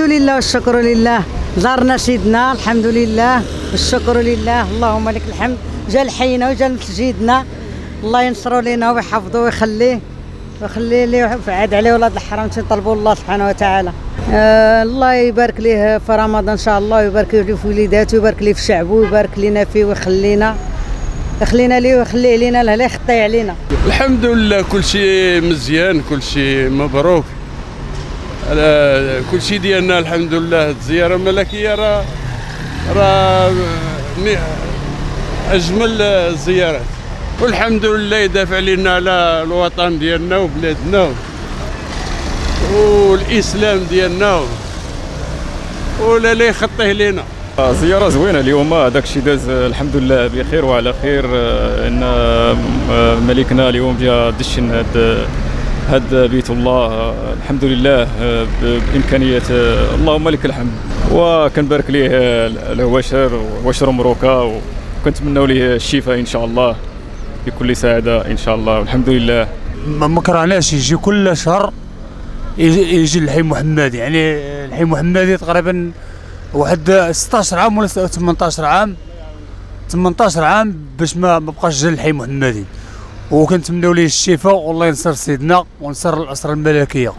لله والشكر لله. زارنا سيدنا الحمد لله والشكر لله. اللهم لك الحمد. جا لحينا وجا لمسجدنا الله ينصروا لنا ويحفظوا ويخليه. ويخلي ليه ويعاد عليه ولاد الحرام تنطلبوا الله سبحانه وتعالى. آه الله يبارك ليه في رمضان إن شاء الله ويبارك ليه في وليداته ويبارك ليه في شعبه ويبارك لنا فيه ويخلينا. يخلينا ليه ويخليه علينا لا يخطي علينا. الحمد لله كل شيء مزيان كل شيء مبروك. كل شيء ديالنا الحمد لله الزيارة الملكية راه راه أجمل الزيارات والحمد لله يدافع لنا على الوطن ديالنا وبلادنا والإسلام ديالنا ولا لا يخطيه لنا زيارة زوينة اليوم. هذاك الشيء داز الحمد لله بخير وعلى خير. آه، إن آه، ملكنا اليوم جا دشن هاد هاد بيت الله الحمد لله بإمكانية اللهم لك الحمد. وكنبارك ليه الهواشر واشر مبروكه وكنتمنوا ليه الشفاء إن شاء الله بكل سعادة إن شاء الله والحمد لله. ما كرهناش يجي كل شهر يجي, الحي محمدي يعني الحي محمدي تقريبا واحد 16 عام ولا 18 عام 18 عام باش ما بقاش جا الحي محمدي وكنتمنوا ليه الشفاء والله ينصر سيدنا وينصر الأسرة الملكية.